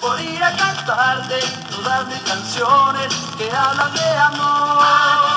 por ir a cantarte todas mis canciones que hablan de amor.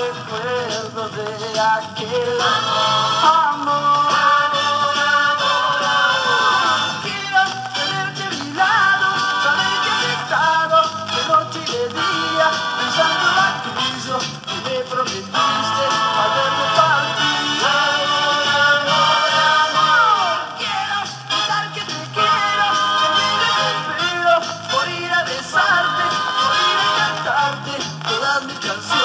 recuerdo de aquel amor. Cause